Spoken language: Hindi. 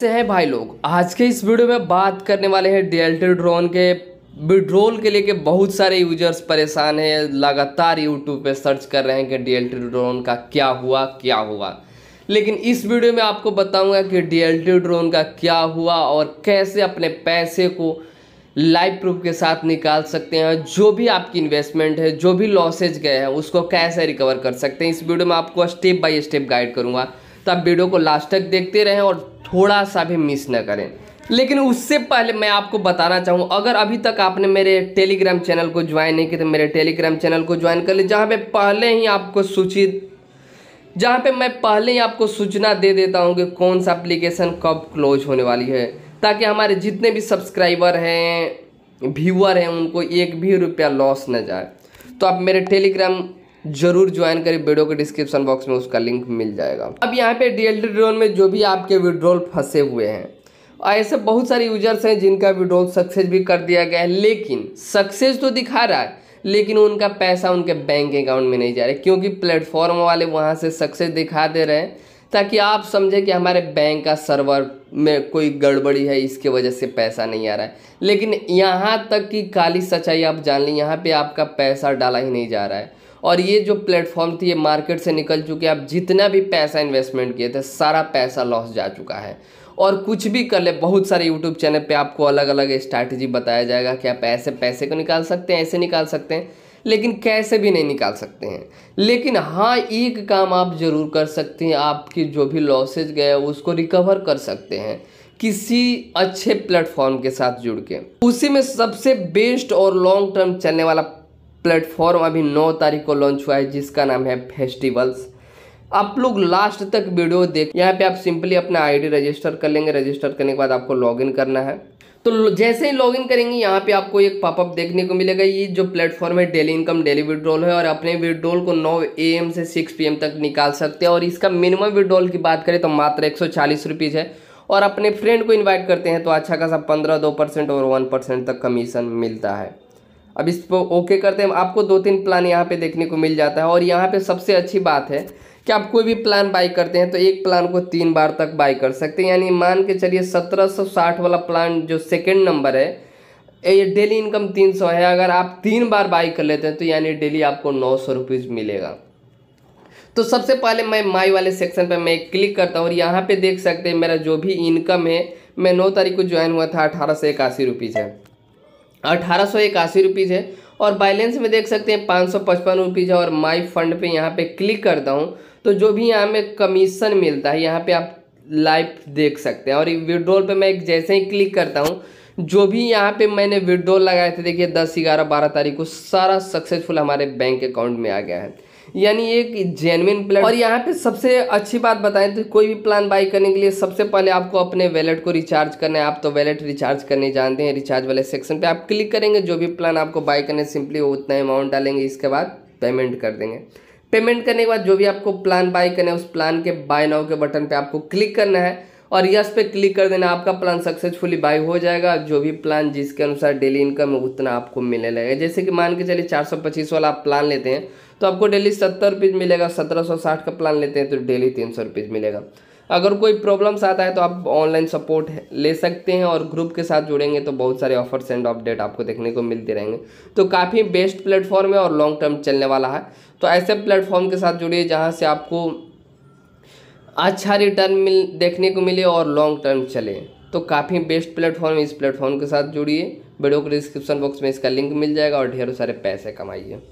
से हैं भाई लोग। आज के इस वीडियो में बात करने वाले हैं डीएलटी ड्रोन के विड्रोल के लिए के बहुत सारे यूज़र्स परेशान हैं, लगातार यूट्यूब पे सर्च कर रहे हैं कि डीएलटी ड्रोन का क्या हुआ क्या हुआ। लेकिन इस वीडियो में आपको बताऊँगा कि डीएलटी ड्रोन का क्या हुआ और कैसे अपने पैसे को लाइव प्रूफ के साथ निकाल सकते हैं, जो भी आपकी इन्वेस्टमेंट है, जो भी लॉसेज गए हैं, उसको कैसे रिकवर कर सकते हैं। इस वीडियो में आपको स्टेप बाय स्टेप गाइड करूँगा। तो आप वीडियो को लास्ट तक देखते रहें और थोड़ा सा भी मिस ना करें। लेकिन उससे पहले मैं आपको बताना चाहूँ, अगर अभी तक आपने मेरे टेलीग्राम चैनल को ज्वाइन नहीं किया तो मेरे टेलीग्राम चैनल को ज्वाइन कर ले जहाँ पे पहले ही आपको सूचित, जहाँ पे मैं पहले ही आपको सूचना दे देता हूँ कि कौन सा एप्लीकेशन कब क्लोज होने वाली है। ताकि हमारे जितने भी सब्सक्राइबर हैं व्यूअर हैं, उनको एक भी रुपया लॉस न जाए। तो आप मेरे टेलीग्राम ज़रूर ज्वाइन करें वीडियो के डिस्क्रिप्शन बॉक्स में, उसका लिंक मिल जाएगा। अब यहाँ पे डीएलटी ड्रोन में जो भी आपके विड्रॉल फंसे हुए हैं ऐसे बहुत सारे यूज़र्स हैं जिनका विड्रॉल सक्सेस भी कर दिया गया है, लेकिन सक्सेस तो दिखा रहा है, लेकिन उनका पैसा उनके बैंक अकाउंट में नहीं जा रहा है, क्योंकि प्लेटफॉर्म वाले वहाँ से सक्सेस दिखा दे रहे हैं, ताकि आप समझें कि हमारे बैंक का सर्वर में कोई गड़बड़ी है, इसके वजह से पैसा नहीं आ रहा है। लेकिन यहाँ तक कि काली सच्चाई आप जान लें, यहाँ पे आपका पैसा डाला ही नहीं जा रहा है। और ये जो प्लेटफॉर्म थी, ये मार्केट से निकल चुके आप जितना भी पैसा इन्वेस्टमेंट किए थे, सारा पैसा लॉस जा चुका है। और कुछ भी कर ले, बहुत सारे यूट्यूब चैनल पे आपको अलग अलग स्ट्रैटेजी बताया जाएगा कि आप ऐसे पैसे को निकाल सकते हैं, ऐसे निकाल सकते हैं, लेकिन कैसे भी नहीं निकाल सकते हैं। लेकिन हाँ एक काम आप ज़रूर कर सकते हैं, आपकी जो भी लॉसेज गए उसको रिकवर कर सकते हैं, किसी अच्छे प्लेटफॉर्म के साथ जुड़ के। उसी में सबसे बेस्ट और लॉन्ग टर्म चलने वाला प्लेटफॉर्म अभी 9 तारीख को लॉन्च हुआ है, जिसका नाम है फेस्टिवल्स आप लोग लास्ट तक वीडियो देख, यहाँ पे आप सिंपली अपना आईडी रजिस्टर कर लेंगे। रजिस्टर करने के बाद आपको लॉगिन करना है। तो जैसे ही लॉगिन करेंगे, यहाँ पे आपको एक पॉपअप देखने को मिलेगा। ये जो प्लेटफॉर्म है डेली इनकम डेली विड्रॉल है, और अपने विड्रॉल को 9 एम से 6 पीएम तक निकाल सकते हैं। और इसका मिनिमम विड्रॉल की बात करें तो मात्र एक सौ है। और अपने फ्रेंड को इन्वाइट करते हैं तो अच्छा खासा पंद्रह दो परसेंट और वन परसेंट तक कमीशन मिलता है। अब इस पर ओके करते हैं। आपको दो तीन प्लान यहाँ पे देखने को मिल जाता है। और यहाँ पे सबसे अच्छी बात है कि आप कोई भी प्लान बाई करते हैं तो एक प्लान को तीन बार तक बाई कर सकते हैं। यानी मान के चलिए सत्रह सौ साठ वाला प्लान जो सेकेंड नंबर है, ये डेली इनकम तीन सौ है। अगर आप तीन बार बाई कर लेते हैं तो यानी डेली आपको नौ सौ मिलेगा। तो सबसे पहले मैं माई वाले सेक्शन पर मैं क्लिक करता हूँ और यहाँ पे देख सकते हैं, मेरा जो भी इनकम है, मैं नौ तारीख को ज्वाइन हुआ था, अठारह सौ इक्यासी रुपीज़ है। अठारह सौ इक्यासी रुपीज़ है। और बैलेंस में देख सकते हैं पाँच सौ पचपन रुपीज़ है और माई फंड पे यहाँ पे क्लिक करता हूँ। तो जो भी यहाँ में कमीशन मिलता है, यहाँ पे आप लाइव देख सकते हैं। और विड्रॉल पे मैं एक जैसे ही क्लिक करता हूँ, जो भी यहाँ पे मैंने विड्रॉल लगाए थे, देखिए दस ग्यारह बारह तारीख को सारा सक्सेसफुल हमारे बैंक अकाउंट में आ गया है। यानी एक जेनविन प्लान और यहाँ पे सबसे अच्छी बात बताएँ तो कोई भी प्लान बाई करने के लिए सबसे पहले आपको अपने वैलेट को रिचार्ज करना है। आप तो वैलेट रिचार्ज करने जानते हैं रिचार्ज वाले सेक्शन पे आप क्लिक करेंगे, जो भी प्लान आपको बाई करने सिंपली उतना अमाउंट डालेंगे, इसके बाद पेमेंट कर देंगे। पेमेंट करने के बाद जो भी आपको प्लान बाई करना है, उस प्लान के बाय नाउ के बटन पर आपको क्लिक करना है। और यस पे क्लिक कर देना, आपका प्लान सक्सेसफुली बाय हो जाएगा। जो भी प्लान जिसके अनुसार डेली इनकम है, उतना आपको मिलने लगेगा। जैसे कि मान के चलिए चार सौ पच्चीस वाला आप प्लान लेते हैं तो आपको डेली सत्तर रुपीज़ मिलेगा, सत्रह सौ साठ का प्लान लेते हैं तो डेली तीन सौ रुपीज़ मिलेगा। अगर कोई प्रॉब्लम्स आता है तो आप ऑनलाइन सपोर्ट ले सकते हैं और ग्रुप के साथ जुड़ेंगे तो बहुत सारे ऑफर्स एंड अपडेट आपको देखने को मिलते रहेंगे। तो काफ़ी बेस्ट प्लेटफॉर्म है और लॉन्ग टर्म चलने वाला है। तो ऐसे प्लेटफॉर्म के साथ जुड़िए, जहाँ से आपको अच्छा रिटर्न मिल, देखने को मिले और लॉन्ग टर्म चले। तो काफ़ी बेस्ट प्लेटफॉर्म इस प्लेटफॉर्म के साथ जुड़िए। वीडियो को डिस्क्रिप्शन बॉक्स में इसका लिंक मिल जाएगा और ढेरों सारे पैसे कमाइए।